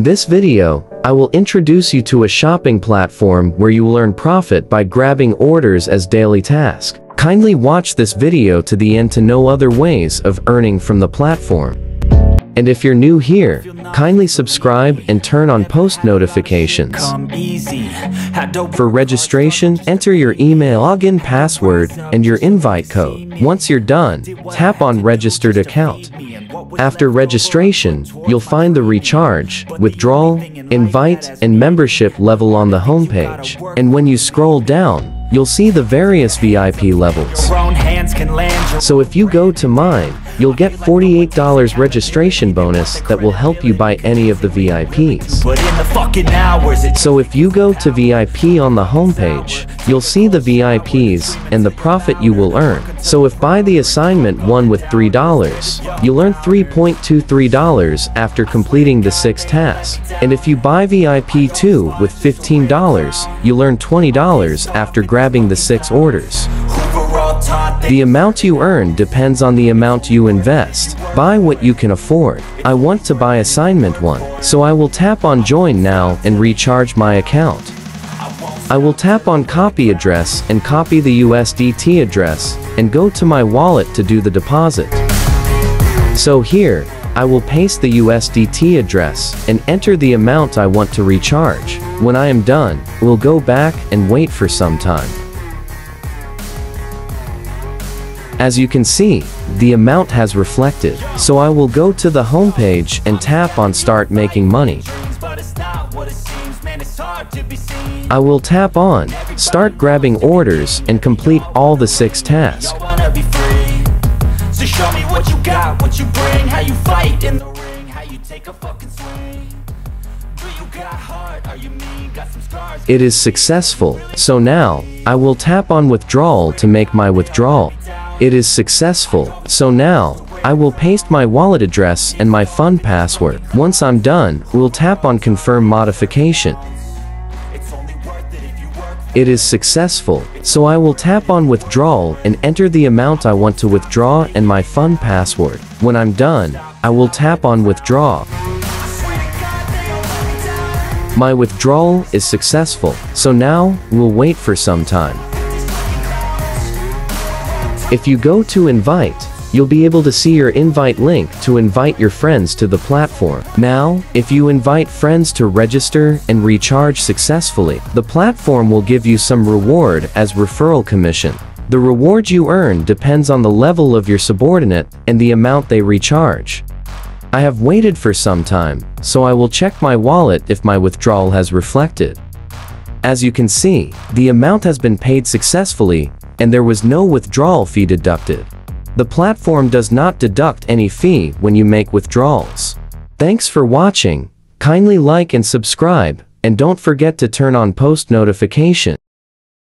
In this video, I will introduce you to a shopping platform where you will earn profit by grabbing orders as daily task. Kindly watch this video to the end to know other ways of earning from the platform. And if you're new here, kindly subscribe and turn on post notifications. Come easy. Had to For registration, enter your email login password and your invite code. Once you're done, tap on registered account. After registration, you'll find the recharge, withdrawal, invite, and membership level on the homepage. And when you scroll down, you'll see the various VIP levels. your own hands can land your So if you go to mine, you'll get $48 registration bonus that will help you buy any of the VIPs. Put in the fucking hours. It's So if you go to VIP on the homepage, you'll see the VIPs and the profit you will earn. So if buy the assignment 1 with $3, you'll earn $3.23 after completing the 6 tasks. And if you buy VIP 2 with $15, you'll earn $20 after grabbing the 6 orders. The amount you earn depends on the amount you invest. Buy what you can afford. I want to buy assignment 1, so I will tap on join now and recharge my account. I will tap on copy address and copy the USDT address and go to my wallet to do the deposit. So here, I will paste the USDT address and enter the amount I want to recharge. When I am done, we'll go back and wait for some time. As you can see, the amount has reflected, so I will go to the homepage and tap on start making money. I will tap on start grabbing orders and complete all the six tasks. It is successful, so now, I will tap on withdrawal to make my withdrawal. It is successful, so now, I will paste my wallet address and my fund password. Once I'm done, we'll tap on confirm modification. It is successful, so I will tap on withdrawal and enter the amount I want to withdraw and my fund password. When I'm done, I will tap on withdraw. My withdrawal is successful, so now, we'll wait for some time. If you go to invite, you'll be able to see your invite link to invite your friends to the platform. Now, if you invite friends to register and recharge successfully, the platform will give you some reward as referral commission. The reward you earn depends on the level of your subordinate and the amount they recharge. I have waited for some time, so I will check my wallet if my withdrawal has reflected. As you can see, the amount has been paid successfully, and there was no withdrawal fee deducted. The platform does not deduct any fee when you make withdrawals. Thanks for watching, kindly like and subscribe, and don't forget to turn on post notification.